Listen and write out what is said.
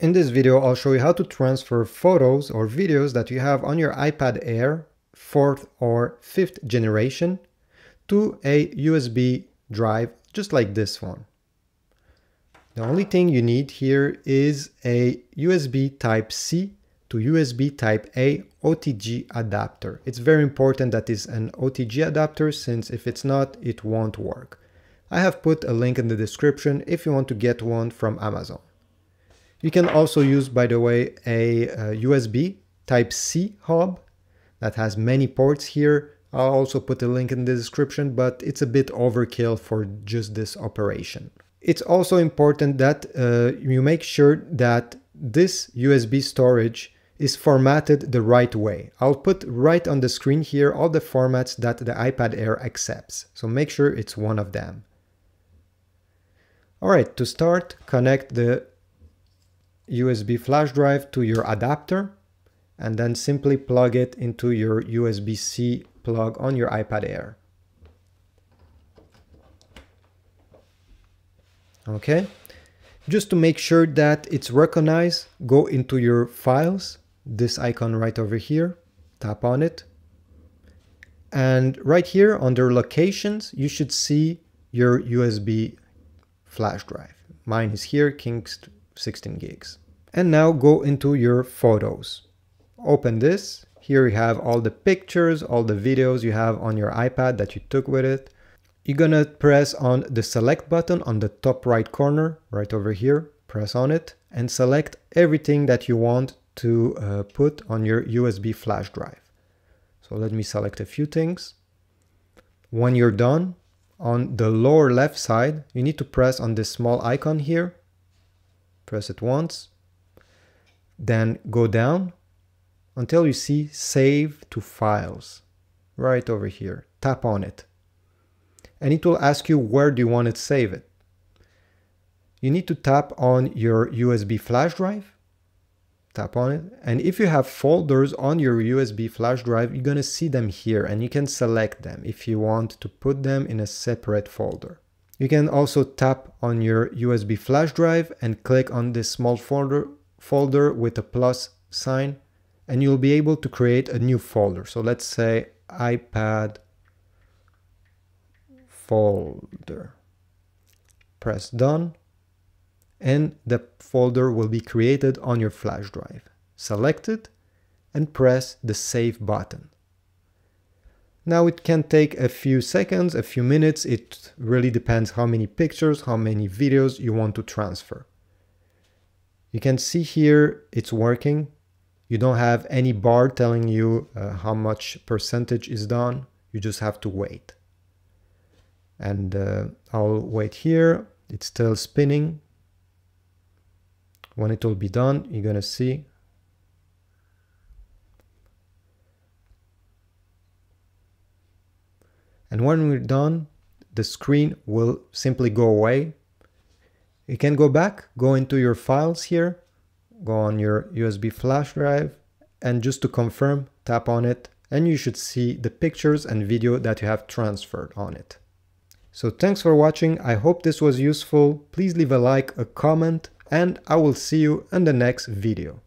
In this video, I'll show you how to transfer photos or videos that you have on your iPad Air 4th or 5th generation to a USB drive just like this one. The only thing you need here is a USB Type-C to USB Type-A OTG adapter. It's very important that is an OTG adapter since if it's not, it won't work. I have put a link in the description if you want to get one from Amazon. You can also use, by the way, a, a USB Type-C hub that has many ports here. I'll also put a link in the description, but it's a bit overkill for just this operation. It's also important that uh, you make sure that this USB storage is formatted the right way. I'll put right on the screen here all the formats that the iPad Air accepts, so make sure it's one of them. Alright, to start, connect the USB flash drive to your adapter and then simply plug it into your USB-C plug on your iPad Air. Okay, just to make sure that it's recognized, go into your files, this icon right over here, tap on it. And right here under locations, you should see your USB flash drive. Mine is here, King's 16 gigs. And now go into your photos. Open this. Here you have all the pictures, all the videos you have on your iPad that you took with it. You're gonna press on the select button on the top right corner, right over here. Press on it and select everything that you want to uh, put on your USB flash drive. So let me select a few things. When you're done, on the lower left side, you need to press on this small icon here. Press it once. Then go down until you see Save to Files right over here. Tap on it. And it will ask you where do you want to save it. You need to tap on your USB flash drive tap on it. And if you have folders on your USB flash drive, you're gonna see them here and you can select them if you want to put them in a separate folder. You can also tap on your USB flash drive and click on this small folder, folder with a plus sign and you'll be able to create a new folder. So let's say iPad folder. Press done and the folder will be created on your flash drive. Select it and press the save button. Now it can take a few seconds, a few minutes, it really depends how many pictures, how many videos you want to transfer. You can see here it's working. You don't have any bar telling you uh, how much percentage is done. You just have to wait. And uh, I'll wait here. It's still spinning. When it will be done, you're going to see And when we're done, the screen will simply go away. You can go back, go into your files here, go on your USB flash drive, and just to confirm, tap on it, and you should see the pictures and video that you have transferred on it. So thanks for watching, I hope this was useful. Please leave a like, a comment, and I will see you in the next video.